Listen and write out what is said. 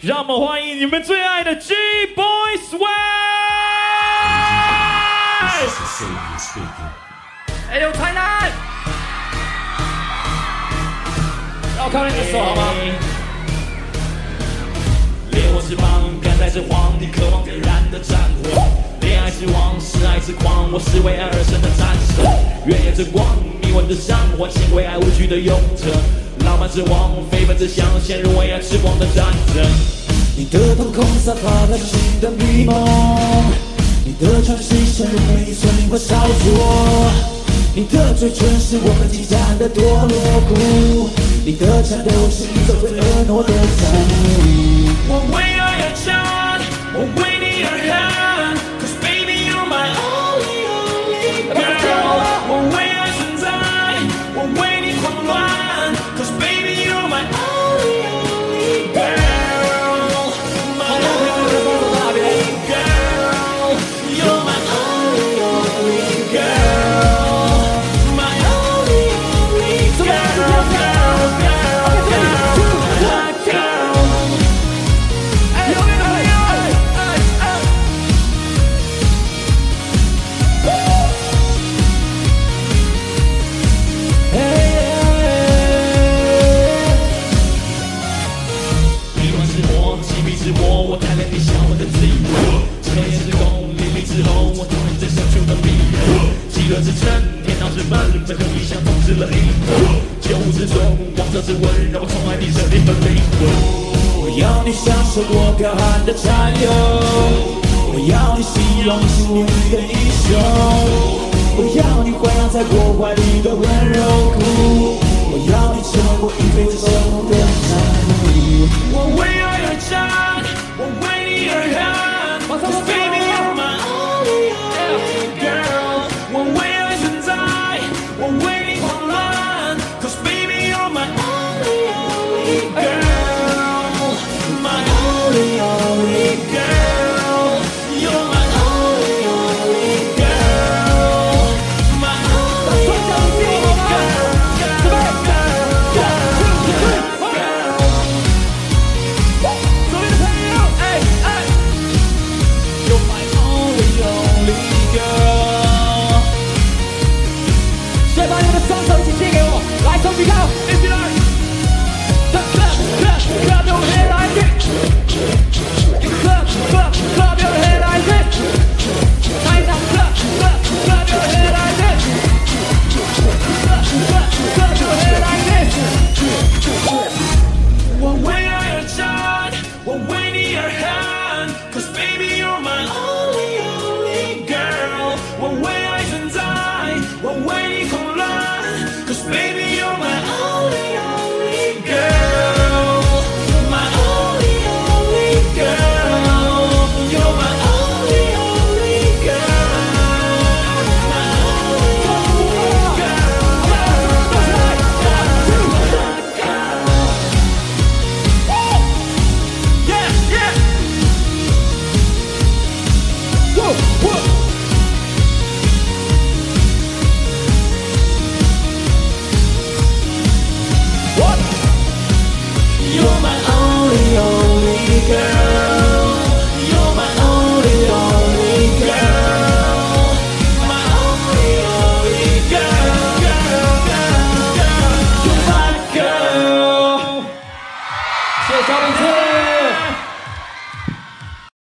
让我们欢迎你们最爱的 G Boys Way。哎呦，台南，让我看看你的手好吗？烈火之棒，敢在这荒地渴望点燃的战火。恋爱之王，是爱之狂，我是为爱而生的战士。月夜之光，迷惘的向往，情为爱无惧的勇者。浪漫之王，飞奔着向前，入为爱之光的战争。你的瞳孔散发了新的迷蒙，你的喘息深入每一寸灵魂烧灼，你的嘴唇是我们激战的堕落谷，你的颤抖是宇宙最婀娜的战役。之魔，我贪恋你向往的自由。彻夜之功，淋漓之后，我讨厌最深处的迷人。极乐之城，天堂之门，最后一项统治了灵魂。九之中，王者之吻，让我宠爱你这灵魂灵魂。我要你享受我彪悍的占有，我要你形容你是无语的英雄，我要你环绕在我怀里的温柔他的双手一起递给我来走起 go 一起来 clip clip clap your hands